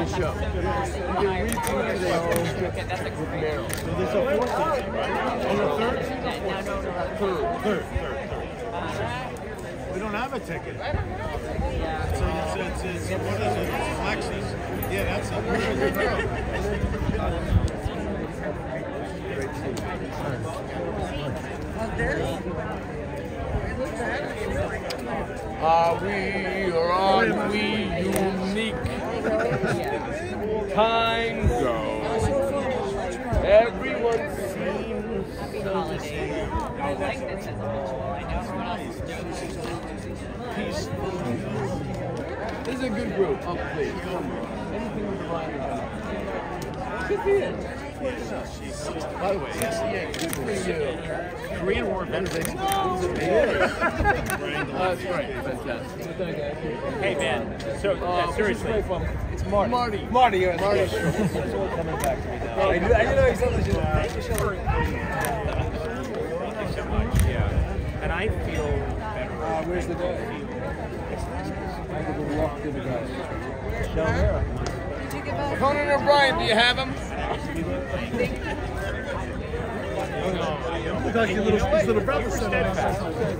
the show. You can read through it today with Meryl. So this is a fourth season, right? Oh, the third? Third. Third, third, third. We don't have a ticket. So it's, it's, it's, what is it? It's Lexus. Yeah, that's it. Where is it from? Uh, we are on we unique. Time goes. Everyone seems so peaceful. This is a good group. Oh, please. Anything with Brian about. Good for you. By the way, SCA, good for you. Korean War veterans. That's great. Fantastic. Hey man, so Uh, uh, seriously, It's Marty. Marty. Marty, you're Marty. coming back to me now. I knew, I knew exactly. She's like, thank you so much. thank you so much. Yeah, and I feel better. Uh, where's the guy? I could go walk to the guy. Down there. Conan O'Brien, do you have him? Look like your little, his little brother.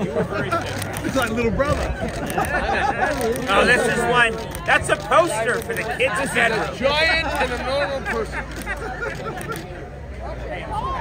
You were very Looks like little brother. Oh, this is one. That's a poster for the kids' bedroom. Giant and a normal person.